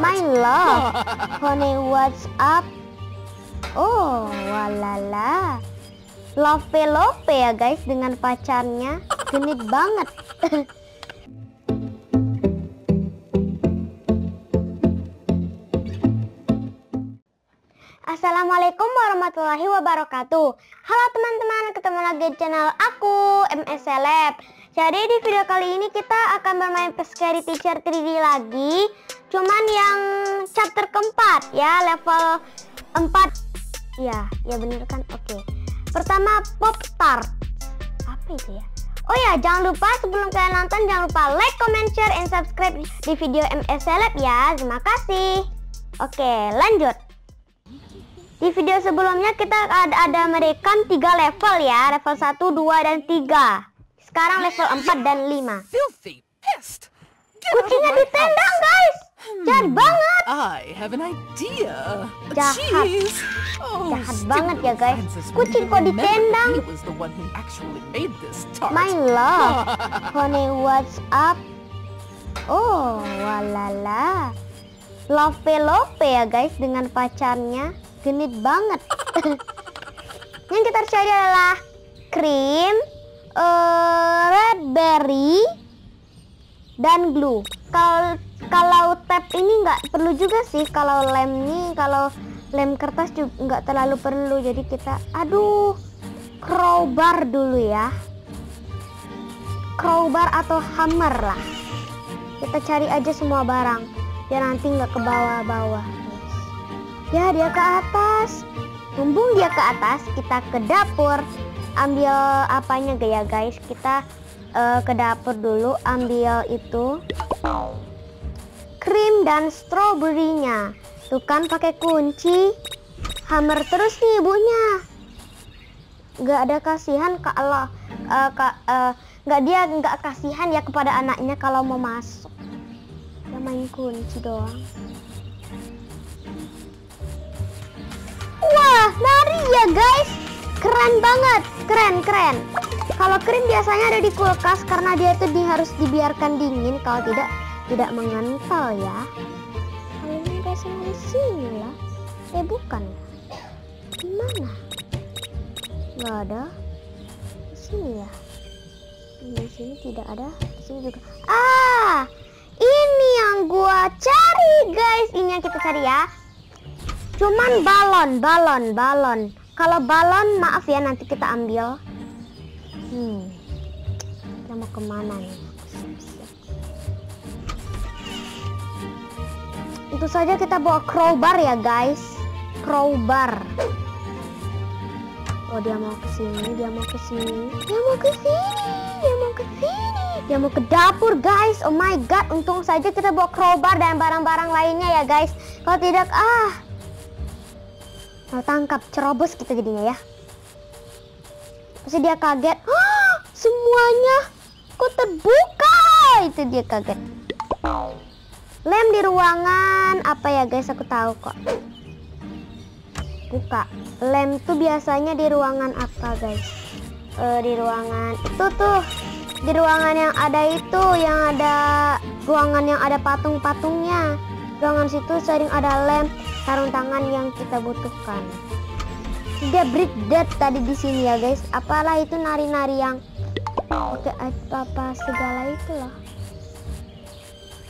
My love, honey, what's up? Oh, walala. Lope lope ya guys dengan pacarnya. Genit banget. Assalamualaikum warahmatullahi wabarakatuh Halo teman-teman, ketemu lagi di channel aku, MS Celeb Jadi di video kali ini kita akan bermain Pescary Teacher 3D lagi. Cuman yang chapter keempat ya, level 4 Ya, ya bener kan? Oke. Pertama Pop Tart. Apa itu ya? Oh ya, jangan lupa sebelum kalian nonton Jangan lupa like, comment, share, and subscribe di video MS Celeb ya. Terima kasih. Oke, lanjut. Di video sebelumnya kita ada, ada merekam 3 level ya, level 1, 2, dan 3. Sekarang level 4 dan 5. Filthy pest. Get out of Kucingnya ditendang guys. Jahat banget. I have an idea. Jahat. Oh, Jahat banget ya, guys. Kucing kok ditendang. My love, honey what's up? Oh, walala. Lope lope ya guys dengan pacarnya. Genit banget. Yang kita harus cari adalah krim, eh, red berry, dan glue. Kalau kalau tap ini nggak perlu juga sih. Kalau lem nih, kalau lem kertas juga nggak terlalu perlu. Jadi kita, aduh, crowbar dulu ya. Crowbar atau hammer lah. Kita cari aja semua barang, biar nanti nggak ke bawah-bawah. Ya dia ke atas. Tumbung dia ke atas, kita ke dapur. Ambil apanya ya guys? Kita eh, ke dapur dulu, ambil itu krim dan stroberinya. Tuh kan pakai kunci. Hammer terus nih ibunya. Gak ada kasihan kalau eh, ka- eh, nggak dia nggak kasihan ya kepada anaknya kalau mau masuk. Dia main kunci doang. Wah, nari ya guys. Keren banget, keren keren. Kalau krim biasanya ada di kulkas karena dia itu di, harus dibiarkan dingin. Kalau tidak, tidak mengental ya. Kalau ini biasanya di sini lah. Eh bukan. Di mana? Nggak ada. Di sini ya. Di sini tidak ada. Di sini juga. Ah, ini yang gua cari guys. Ini yang kita cari ya. Cuman balon, balon, balon. Kalau balon, maaf ya nanti kita ambil. Hmm, kita mau ke mana nih? Itu saja kita bawa crowbar ya guys. Crowbar. Oh dia mau ke sini, dia mau ke sini, dia mau ke sini, dia mau ke sini, dia mau ke dapur guys. Oh my god, untung saja kita bawa crowbar dan barang-barang lainnya ya guys. Kalau tidak, ah, Mau tangkap, cerobos kita jadinya ya. Pasti dia kaget. Semuanya kok terbuka? Itu dia kaget. Lem di ruangan apa ya guys? Aku tahu kok. Buka. Lem tuh biasanya di ruangan apa guys? Eh, di ruangan itu tuh. Di ruangan yang ada itu, yang ada ruangan yang ada patung-patungnya. Ruangan situ sering ada lem sarung tangan yang kita butuhkan. Dia break dead tadi di sini ya guys. Apalah itu nari-nari yang oke apa-apa segala itu loh.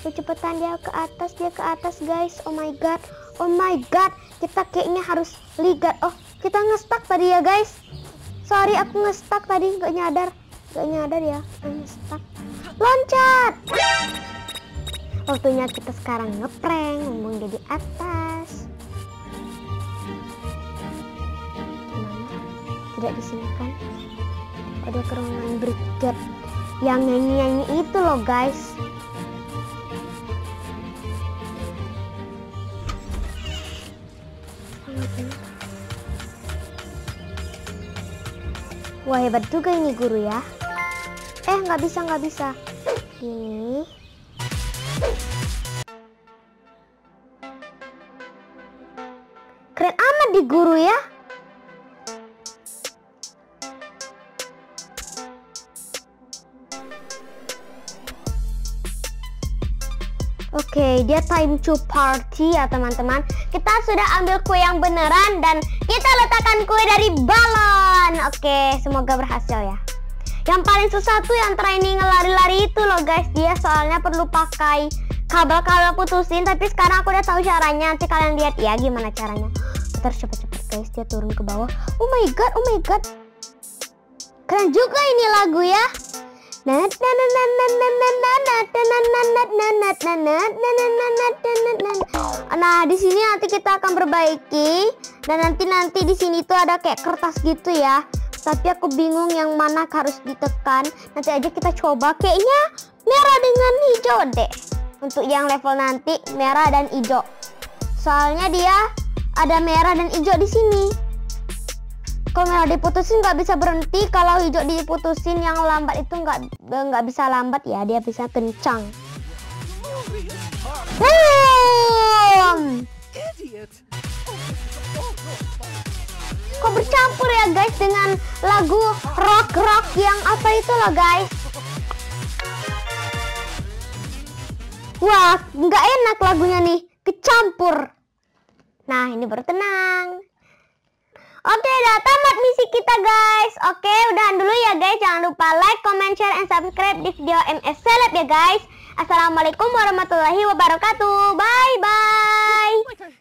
Kecepatan dia ke atas, dia ke atas guys. Oh my god, oh my god. Kita kayaknya harus ligat. Oh kita ngestak tadi ya guys. Sorry aku ngestak tadi nggak nyadar, nggak nyadar ya. Ngestak. Loncat. Waktunya kita sekarang ngeprank, ngomong jadi atas. Tidak di sini kan? Ada ke ruangan brigade yang nyanyi-nyanyi itu loh guys. Wah hebat juga ini guru ya. Eh nggak bisa nggak bisa. Gini. Oke, Oke, dia time to party ya teman-teman. Kita sudah ambil kue yang beneran dan kita letakkan kue dari balon. Oke, semoga berhasil ya. Yang paling susah tuh yang training lari-lari itu loh guys. Dia soalnya perlu pakai kabel-kabel putusin. Tapi sekarang aku udah tahu caranya. Nanti kalian lihat ya gimana caranya. Terus cepet-cepet guys, dia turun ke bawah. Oh my god, oh my god. Keren juga ini lagu ya. Nah, di sini nanti kita akan perbaiki dan nanti nanti di sini tuh ada kayak kertas gitu ya. Tapi aku bingung yang mana harus ditekan. Nanti aja kita coba. Kayaknya merah dengan hijau deh. Untuk yang level nanti merah dan hijau. Soalnya dia ada merah dan hijau di sini. Kalau merah diputusin nggak bisa berhenti. Kalau hijau diputusin yang lambat itu nggak nggak bisa lambat ya. Dia bisa kencang. Boom! Kok bercampur ya guys dengan lagu rock-rock yang apa itu loh guys. Wah, nggak enak lagunya nih. Kecampur. Nah, ini baru tenang. Oke, udah tamat misi kita guys. Oke, udahan dulu ya guys. Jangan lupa like, comment, share, and subscribe di video MS Seleb ya guys. Assalamualaikum warahmatullahi wabarakatuh. Bye bye.